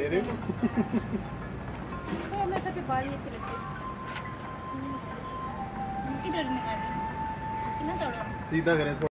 तो हमें सबके बाल ही अच्छे लगते हैं। सीधा करे तो।